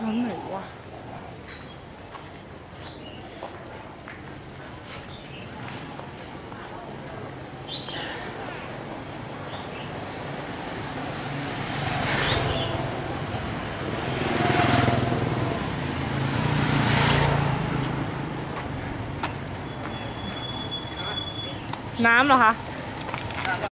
ngon nghỉ quá à? nám rồi hả?